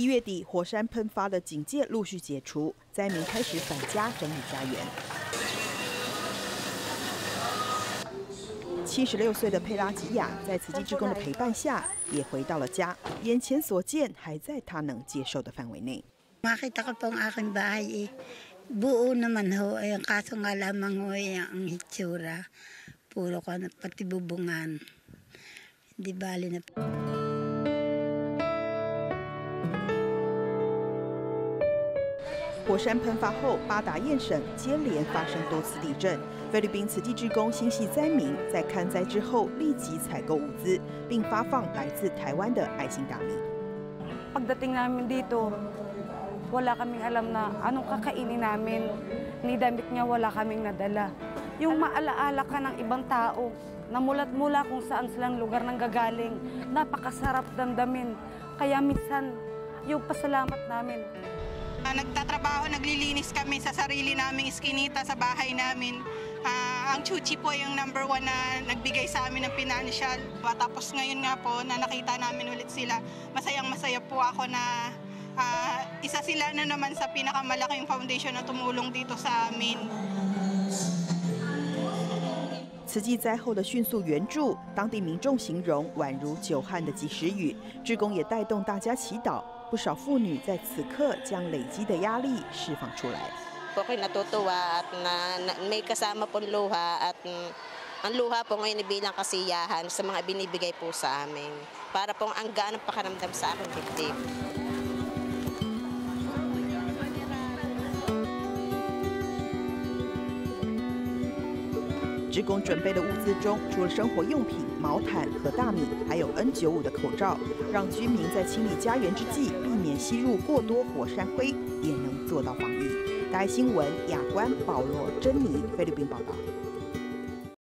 一月底，火山喷发的警戒陆续解除，灾民开始返家整理家园。七十六岁的佩拉吉亚在慈济职工的陪伴下，也回到了家。眼前所见还在他能接受的范围内。Di bali na 火山喷发后，巴达彦省接连发生多次地震。菲律宾慈济职工心系灾民，在看灾之后立即采购物资，并发放来自台湾的爱心大米。Pagdating namin dito, wala kaming alam na anong kakainin namin. Ni damit nga wala kaming nadala. Yung maalaala ka ng ibang tao, na mulat-mula kung saan silang lugar nang gagaling, napakasarap damdamin. Kaya minsan, yung pasalamat namin, Uh, nagtatrabaho, naglilinis kami sa sarili naming iskinita sa bahay namin. Ah, ang Chuchi po yung number one na nagbigay sa amin ng financial. Ah, Tapos ngayon nga po na nakita namin ulit sila, masayang masaya po ako na ah, isa sila na naman sa pinakamalaking foundation na tumulong dito sa amin. 慈济灾后的迅速援助，当地民众形容宛如久旱的及时雨。志工也带动大家祈祷， 不少妇女在此刻将累积的压力释放出来。po ako'y natutuwa at na, na- may kasama pong luha at mm, ang luha po ngayon ay bilang kasiyahan sa mga binibigay po sa amin. Para pong ang gaan ng pakaramdam sa aking dibdib. 职工准备的物资中，除了生活用品、毛毯和大米，还有 N95 的口罩，让居民在清理家园之际，避免吸入过多火山灰，也能做到防疫。大爱新闻亚冠保罗珍妮菲律宾报道。